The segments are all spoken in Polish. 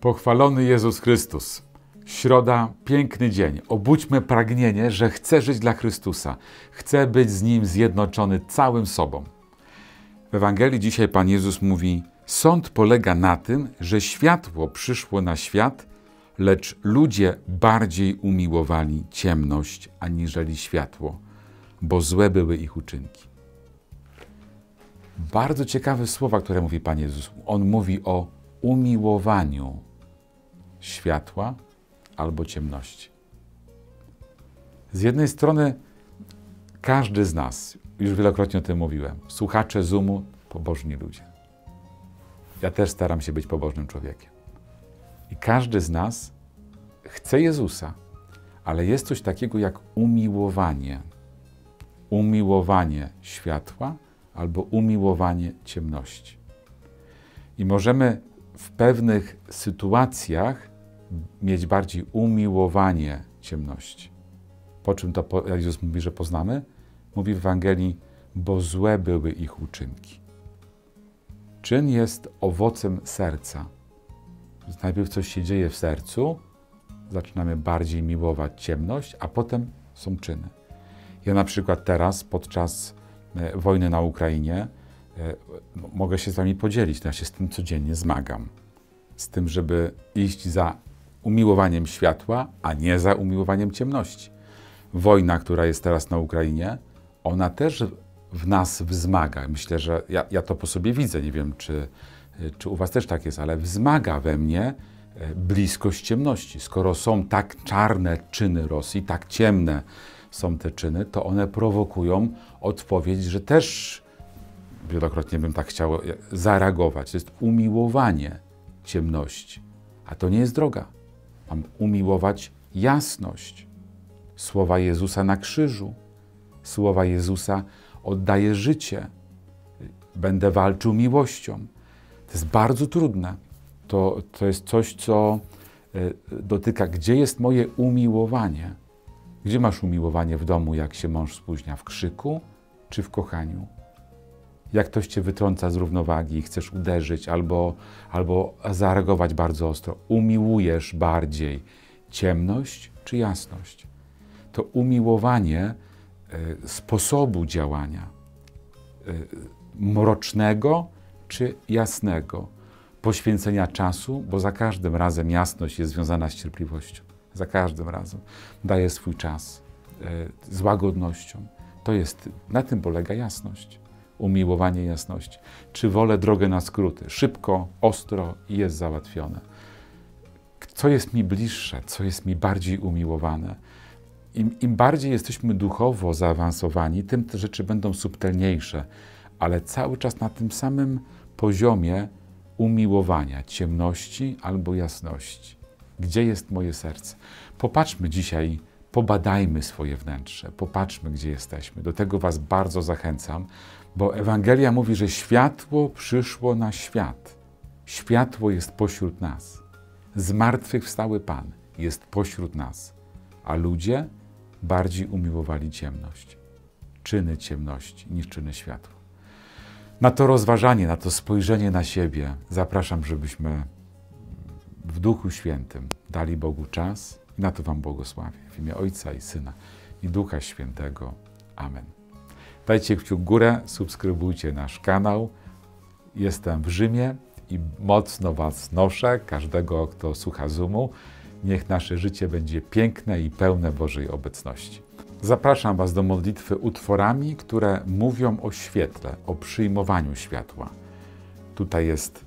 Pochwalony Jezus Chrystus. Środa, piękny dzień. Obudźmy pragnienie, że chcę żyć dla Chrystusa. Chcę być z Nim zjednoczony całym sobą. W Ewangelii dzisiaj Pan Jezus mówi: Sąd polega na tym, że światło przyszło na świat, lecz ludzie bardziej umiłowali ciemność aniżeli światło, bo złe były ich uczynki. Bardzo ciekawe słowa, które mówi Pan Jezus. On mówi o umiłowaniu światła albo ciemności. Z jednej strony każdy z nas, już wielokrotnie o tym mówiłem, słuchacze Zoomu, pobożni ludzie. Ja też staram się być pobożnym człowiekiem. I każdy z nas chce Jezusa, ale jest coś takiego jak umiłowanie. Umiłowanie światła albo umiłowanie ciemności. I możemy w pewnych sytuacjach mieć bardziej umiłowanie ciemności. Po czym to Jezus mówi, że poznamy? Mówi w Ewangelii, bo złe były ich uczynki. Czyn jest owocem serca. Najpierw coś się dzieje w sercu, zaczynamy bardziej miłować ciemność, a potem są czyny. Ja na przykład teraz, podczas e, wojny na Ukrainie, e, mogę się z Wami podzielić. Ja się z tym codziennie zmagam. Z tym, żeby iść za umiłowaniem światła, a nie za umiłowaniem ciemności. Wojna, która jest teraz na Ukrainie, ona też w nas wzmaga. Myślę, że ja, ja to po sobie widzę. Nie wiem, czy, czy u Was też tak jest, ale wzmaga we mnie e, bliskość ciemności. Skoro są tak czarne czyny Rosji, tak ciemne są te czyny, to one prowokują odpowiedź, że też wielokrotnie bym tak chciał zareagować. To jest umiłowanie ciemności. A to nie jest droga. Mam umiłować jasność. Słowa Jezusa na krzyżu. Słowa Jezusa oddaję życie. Będę walczył miłością. To jest bardzo trudne. To, to jest coś, co e, dotyka, gdzie jest moje umiłowanie. Gdzie masz umiłowanie w domu, jak się mąż spóźnia? W krzyku czy w kochaniu? Jak ktoś cię wytrąca z równowagi i chcesz uderzyć albo, albo zareagować bardzo ostro, umiłujesz bardziej ciemność czy jasność? To umiłowanie y, sposobu działania y, mrocznego czy jasnego, poświęcenia czasu, bo za każdym razem jasność jest związana z cierpliwością. Za każdym razem daje swój czas y, z łagodnością. To jest, na tym polega jasność umiłowanie jasności. Czy wolę drogę na skróty? Szybko, ostro i jest załatwione. Co jest mi bliższe, co jest mi bardziej umiłowane? Im, Im, bardziej jesteśmy duchowo zaawansowani, tym te rzeczy będą subtelniejsze, ale cały czas na tym samym poziomie umiłowania, ciemności albo jasności. Gdzie jest moje serce? Popatrzmy dzisiaj, pobadajmy swoje wnętrze, popatrzmy, gdzie jesteśmy. Do tego Was bardzo zachęcam, bo Ewangelia mówi, że światło przyszło na świat. Światło jest pośród nas. Zmartwychwstały Pan jest pośród nas, a ludzie bardziej umiłowali ciemność, czyny ciemności niż czyny światła. Na to rozważanie, na to spojrzenie na siebie zapraszam, żebyśmy w Duchu Świętym dali Bogu czas na to Wam błogosławię. W imię Ojca i Syna i Ducha Świętego. Amen. Dajcie kciuk górę, subskrybujcie nasz kanał. Jestem w Rzymie i mocno Was noszę, każdego, kto słucha Zoomu. Niech nasze życie będzie piękne i pełne Bożej obecności. Zapraszam Was do modlitwy utworami, które mówią o świetle, o przyjmowaniu światła. Tutaj jest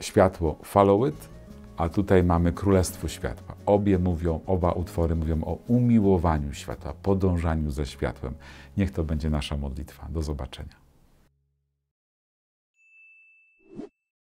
światło Follow It, a tutaj mamy Królestwo Światła. Obie mówią, oba utwory mówią o umiłowaniu światła, podążaniu za światłem. Niech to będzie nasza modlitwa. Do zobaczenia.